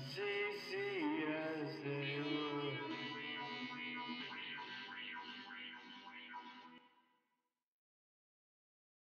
See?